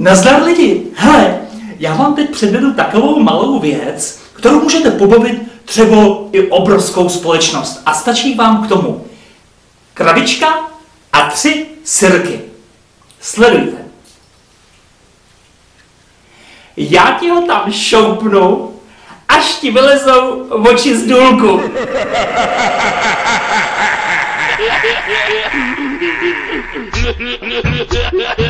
Nazdar lidi, hele, já vám teď předvedu takovou malou věc, kterou můžete pobavit třeba i obrovskou společnost. A stačí vám k tomu krabička a tři sirky. Sledujte. Já ti ho tam šoupnu, až ti vylezou oči z důlku.